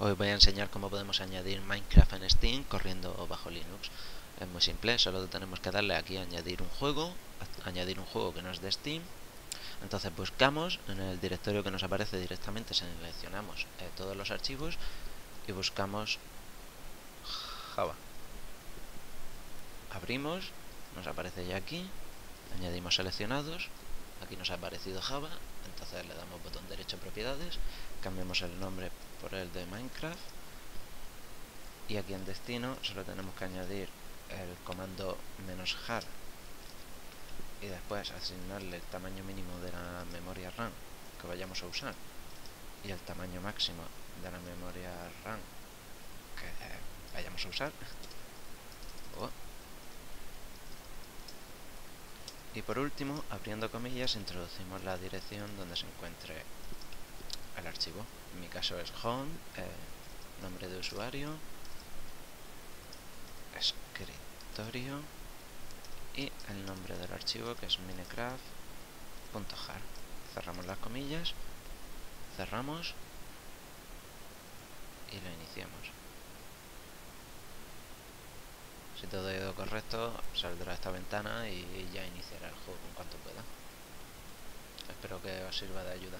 Hoy voy a enseñar cómo podemos añadir Minecraft en Steam corriendo bajo Linux. Es muy simple, solo tenemos que darle aquí a añadir un juego, añadir un juego que no es de Steam. Entonces buscamos, en el directorio que nos aparece directamente seleccionamos eh, todos los archivos y buscamos Java. Abrimos, nos aparece ya aquí, añadimos seleccionados, aquí nos ha aparecido Java, entonces le damos botón derecho propiedades, cambiamos el nombre por el de Minecraft. Y aquí en destino solo tenemos que añadir el comando "-har" y después asignarle el tamaño mínimo de la memoria RAM que vayamos a usar y el tamaño máximo de la memoria RAM que vayamos a usar. Oh. y por último, abriendo comillas, introducimos la dirección donde se encuentre el archivo. En mi caso es home, eh, nombre de usuario, escritorio y el nombre del archivo que es minecraft.jar. Cerramos las comillas, cerramos y lo iniciamos. Si todo ha ido correcto, saldrá esta ventana y ya iniciará el juego en cuanto pueda. Espero que os sirva de ayuda.